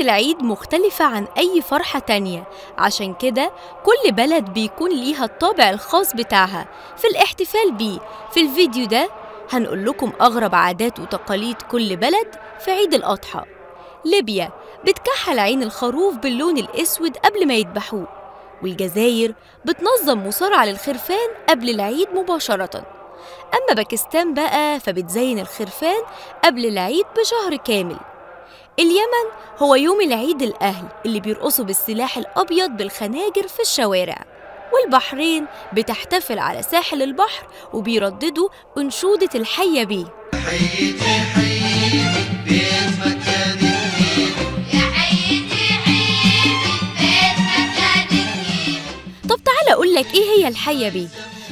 العيد مختلفة عن أي فرحة تانية. عشان كده كل بلد بيكون ليها الطابع الخاص بتاعها. في الاحتفال بيه في الفيديو ده هنقول لكم أغرب عادات وتقاليد كل بلد في عيد الأضحى. ليبيا بتكحل عين الخروف باللون الأسود قبل ما يذبحوه والجزائر بتنظم مصارعة للخرفان قبل العيد مباشرة. أما باكستان بقى فبتزين الخرفان قبل العيد بشهر كامل. اليمن هو يوم العيد الأهل اللي بيرقصوا بالسلاح الأبيض بالخناجر في الشوارع. والبحرين بتحتفل على ساحل البحر وبيرددوا أنشودة الحية بيه. حيتي طب تعالى أقول لك إيه هي الحية بيه؟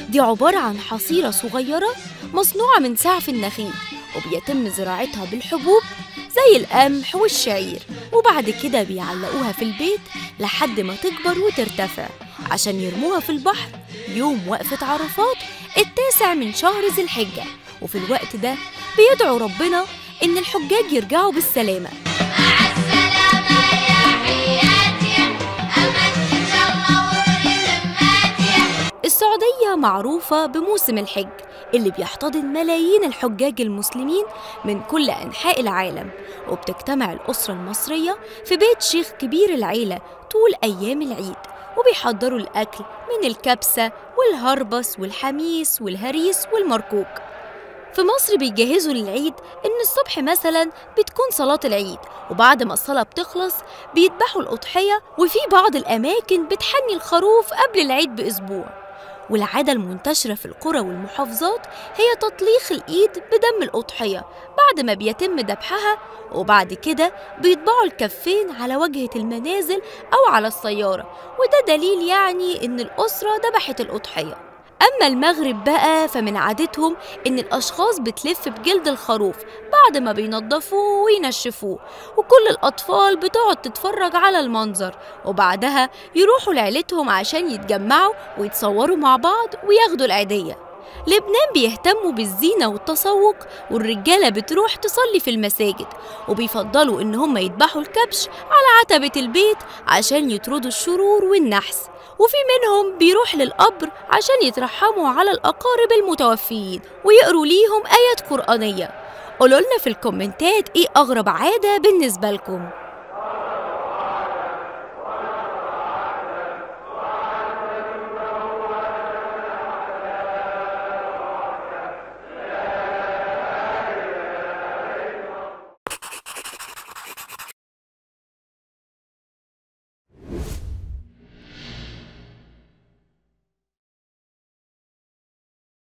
دي عبارة عن حصيرة صغيرة مصنوعة من سعف النخيل وبيتم زراعتها بالحبوب زي القمح والشعير. وبعد كده بيعلقوها في البيت لحد ما تكبر وترتفع عشان يرموها في البحر يوم وقفة عرفات التاسع من شهر ذي الحجة. وفي الوقت ده بيدعوا ربنا إن الحجاج يرجعوا بالسلامة. السعودية معروفة بموسم الحج. اللي بيحتضن ملايين الحجاج المسلمين من كل أنحاء العالم وبتجتمع الأسرة المصرية في بيت شيخ كبير العيلة طول أيام العيد وبيحضروا الأكل من الكبسة والهربس والحميس والهريس والمركوك. في مصر بيجهزوا للعيد إن الصبح مثلا بتكون صلاة العيد وبعد ما الصلاة بتخلص بيذبحوا الأضحية وفي بعض الأماكن بتحني الخروف قبل العيد بأسبوع. والعادة المنتشرة في القرى والمحافظات هي تطليخ الإيد بدم الأضحية بعد ما بيتم ذبحها وبعد كده بيطبعوا الكفين على واجهة المنازل أو على السيارة وده دليل يعني إن الأسرة ذبحت الأضحية. أما المغرب بقى فمن عادتهم إن الأشخاص بتلف بجلد الخروف بعد ما بينضفوه وينشفوه وكل الأطفال بتقعد تتفرج على المنظر وبعدها يروحوا لعيلتهم عشان يتجمعوا ويتصوروا مع بعض وياخدوا العيدية. لبنان بيهتموا بالزينة والتسوق والرجالة بتروح تصلي في المساجد وبيفضلوا إن هم يذبحوا الكبش على عتبة البيت عشان يطردوا الشرور والنحس وفي منهم بيروح للقبر عشان يترحموا على الأقارب المتوفيين ويقروا ليهم آيات قرآنية. قولوا لنا في الكومنتات إيه أغرب عادة بالنسبة لكم؟